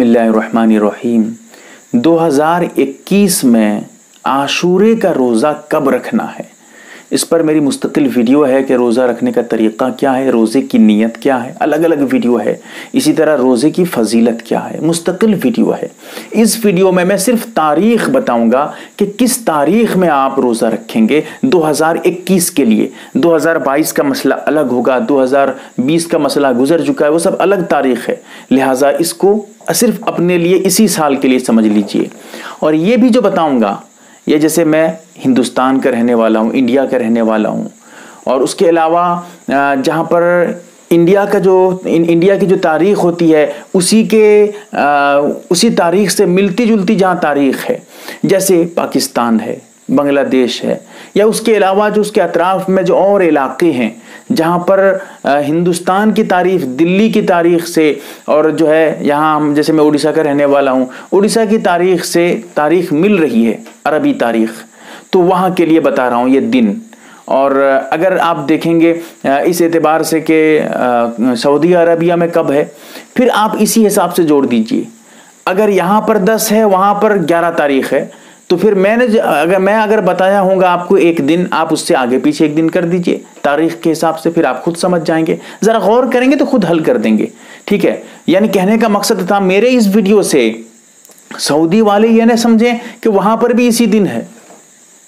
बिस्मिल्लाहिर्रहमानिर्रहीम। 2021 में आशूरे का रोज़ा कब रखना है? इस पर मेरी मुस्तकिल वीडियो है कि रोज़ा रखने का तरीक़ा क्या है, रोज़े की नीयत क्या है अलग अलग वीडियो है। इसी तरह रोज़े की फजीलत क्या है, मुस्तकिल वीडियो है। इस वीडियो में मैं सिर्फ़ तारीख बताऊँगा कि किस तारीख में आप रोज़ा रखेंगे 2021 के लिए। 2022 का मसला अलग होगा 2020 का मसला गुजर चुका है, वो सब अलग तारीख है। लिहाजा इसको सिर्फ़ अपने लिए इसी साल के लिए समझ लीजिए। और ये भी जो बताऊँगा ये जैसे मैं हिंदुस्तान का रहने वाला हूँ इंडिया का रहने वाला हूँ और उसके अलावा जहाँ पर इंडिया का जो इंडिया की जो तारीख होती है उसी के आ, उसी तारीख से मिलती जुलती जहाँ तारीख है जैसे पाकिस्तान है। बांग्लादेश है। या उसके अलावा जो उसके अतराफ में जो और इलाके हैं, जहाँ पर हिंदुस्तान की तारीफ़, दिल्ली की तारीख से और जो है यहाँ हम जैसे मैं उड़ीसा का रहने वाला हूँ, उड़ीसा की तारीख से तारीख मिल रही है, अरबी तारीख। तो वहाँ के लिए बता रहा हूँ ये दिन। और अगर आप देखेंगे इस एतबार से कि सऊदी अरबिया में कब है, फिर आप इसी हिसाब से जोड़ दीजिए। अगर यहाँ पर दस है, वहाँ पर ग्यारह तारीख है। तो फिर मैंने अगर मैं अगर बताया होगा आपको एक दिन, आप उससे आगे पीछे एक दिन कर दीजिए। तारीख के हिसाब से फिर आप खुद समझ जाएँगे। ज़रा गौर करेंगे तो खुद हल कर देंगे। ठीक है? यानी कहने का मकसद था मेरे इस वीडियो से, सऊदी वाले ये ना समझें कि वहाँ पर भी इसी दिन है।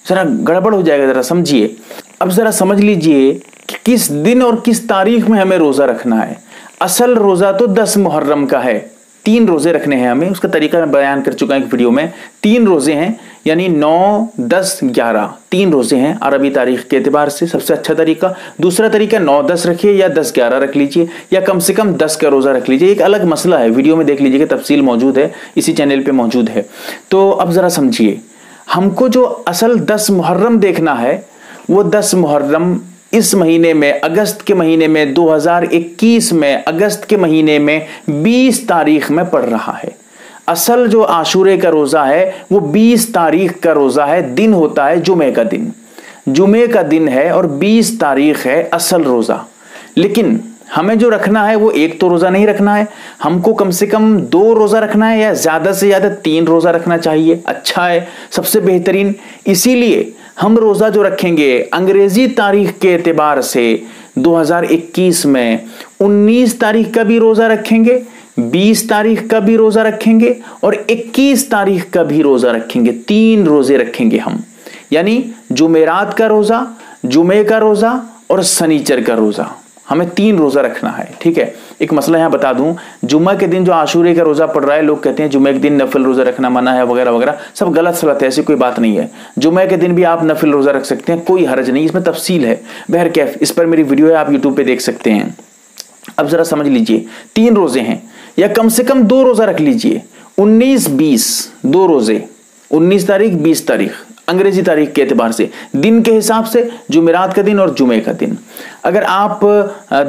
ज़रा गड़बड़ हो जाएगा, ज़रा समझिए। अब ज़रा समझ लीजिए कि किस दिन और किस तारीख में हमें रोज़ा रखना है। असल रोज़ा तो दस मुहर्रम का है। तीन रोज़े रखने हैं हमें, उसका तरीका मैं बयान कर चुका हूँ एक वीडियो में। तीन रोज़े हैं, यानी नौ, दस, ग्यारह। तीन रोज़े हैं अरबी तारीख के अतबार से, सबसे अच्छा तरीका। दूसरा तरीका, नौ, दस रखिए या दस, ग्यारह रख लीजिए, या कम से कम दस का रोज़ा रख लीजिए। एक अलग मसला है, वीडियो में देख लीजिए कि तफसील मौजूद है, इसी चैनल पर मौजूद है। तो अब ज़रा समझिए, हमको जो असल दस मुहर्रम देखना है, वो दस मुहर्रम इस महीने में, अगस्त के महीने में 2021 में, अगस्त के महीने में 20 तारीख में पड़ रहा है। असल जो आशूरे का रोज़ा है, वो 20 तारीख का रोज़ा है, दिन होता है जुमे का दिन। जुमे का दिन है और 20 तारीख है असल रोज़ा। लेकिन हमें जो रखना है वो एक तो रोज़ा नहीं रखना है। हमको कम से कम दो रोज़ा रखना है या ज़्यादा से ज़्यादा तीन रोज़ा रखना चाहिए। अच्छा है, सबसे बेहतरीन। इसीलिए हम रोज़ा जो रखेंगे अंग्रेज़ी तारीख के एतबार से 2021 में 19 तारीख का भी रोज़ा रखेंगे 20 तारीख का भी रोज़ा रखेंगे और 21 तारीख का भी रोज़ा रखेंगे। तीन रोज़े रखेंगे हम। यानी जुमेरात का रोज़ा, जुमे का रोज़ा और सनीचर का रोज़ा। हमें तीन रोज़ा रखना है, ठीक है? एक मसला यहाँ बता दूँ, जुम्मा के दिन जो आशूरे का रोज़ा पड़ रहा है, लोग कहते हैं जुम्मे के दिन नफिल रोज़ा रखना मना है, वगैरह वगैरह, सब गलत सलत है, ऐसी कोई बात नहीं है। जुम्मे के दिन भी आप नफिल रोज़ा रख सकते हैं, कोई हरज नहीं, इसमें तफसील है। बहर कैफ, इस पर मेरी वीडियो है, आप यूट्यूब पर देख सकते हैं। अब ज़रा समझ लीजिए, तीन रोज़े हैं, या कम से कम दो रोज़ा रख लीजिए। उन्नीस, बीस, दो रोज़े, उन्नीस तारीख, बीस तारीख। अंग्रेज़ी तारीख के एतबार से, दिन के हिसाब से, जुमेरात का दिन और जुमे का दिन। अगर आप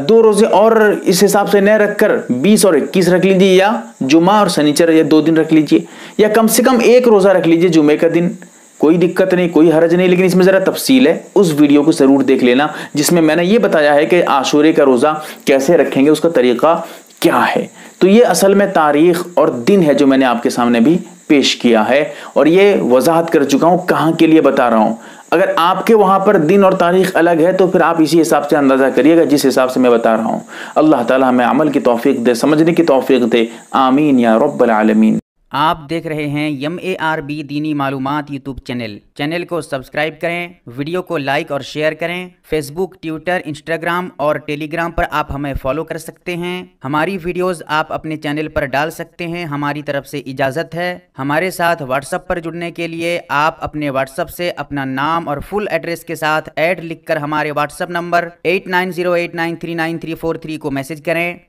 दो रोज़े और इस हिसाब से न रखकर 20 और 21 रख लीजिए, या जुमा और शनिचर या दो दिन रख लीजिए, या कम से कम एक रोजा रख लीजिए जुमे का दिन। कोई दिक्कत नहीं, कोई हरज नहीं, लेकिन इसमें ज़रा तफसील है, उस वीडियो को ज़रूर देख लेना, जिसमें मैंने ये बताया है कि आशूरे का रोज़ा कैसे रखेंगे, उसका तरीका क्या है। तो ये असल में तारीख और दिन है जो मैंने आपके सामने भी पेश किया है और ये वजाहत कर चुका हूँ, कहाँ के लिए बता रहा हूँ। अगर आपके वहाँ पर दिन और तारीख अलग है तो फिर आप इसी हिसाब से अंदाज़ा करिएगा, जिस हिसाब से मैं बता रहा हूँ। अल्लाह ताला हमें अमल की तौफीक दे, समझने की तौफीक दे। आमीन या रब्बल आलमीन। आप देख रहे हैं यम ए R B Deeni Maloom YouTube channel. Channel को सब्सक्राइब करें, वीडियो को लाइक और शेयर करें। फेसबुक ट्विटर इंस्टाग्राम और टेलीग्राम पर आप हमें फॉलो कर सकते हैं। हमारी वीडियोस आप अपने चैनल पर डाल सकते हैं। हमारी तरफ़ से इजाज़त है। हमारे साथ व्हाट्सएप पर जुड़ने के लिए आप अपने व्हाट्सएप से अपना नाम और फुल एड्रेस के साथ ऐड लिखकर हमारे व्हाट्सएप नंबर एट को मैसेज करें।